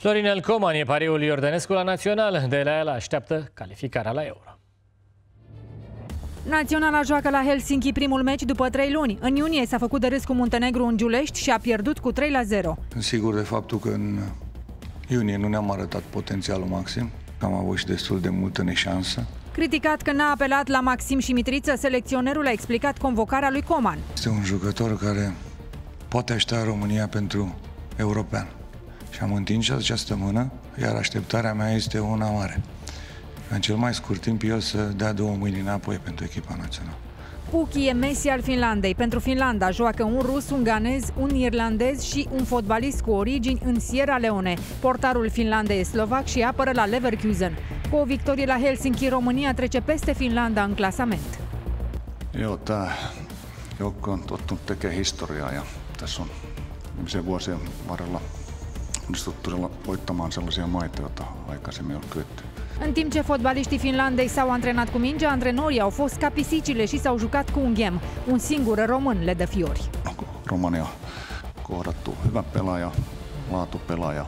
Florinel Coman e pariul Iordănescu la Național. De la el așteaptă calificarea la Euro. Naționala joacă la Helsinki primul meci după trei luni. În iunie s-a făcut de râs cu Muntenegru în Giulești și a pierdut cu 3 la 0. Sunt sigur de faptul că în iunie nu ne-am arătat potențialul maxim. Am avut și destul de multă neșansă. Criticat că n-a apelat la Maxim și Mitriță, selecționerul a explicat convocarea lui Coman. Este un jucător care poate aștepta România pentru european. Și am întins această mână, iar așteptarea mea este una mare. În cel mai scurt timp, el să dea două mâini înapoi pentru echipa națională. Puki e Messi al Finlandei. Pentru Finlanda joacă un rus, un ganez, un irlandez și un fotbalist cu origini în Sierra Leone. Portarul Finlandei e slovac și apără la Leverkusen. Cu o victorie la Helsinki, România trece peste Finlanda în clasament. Joo, tämä joukko on tottunut tekemään historiaa ja tässä on viimeisen vuosien varrella onnistuttu voittamaan sellaisia maita, joita aikaisemmin on kyetty. În timp ce fotbaliștii Finlandei s-au antrenat cu mingea, antrenorii au fost ca pisicile și s-au jucat cu un ghem. Un singur român le dă fiori. Romania kohdattu hyvä pelaaja, laatupelaaja,